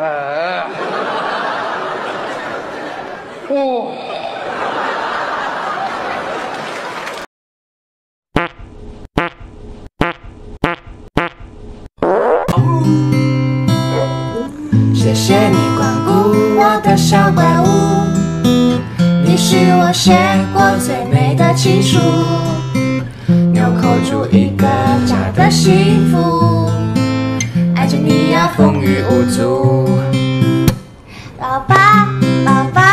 哎，哦。谢谢你光顾我的小怪物，你是我写过最美的情书，纽扣住一个家的幸福，风雨无阻。老爸，老爸。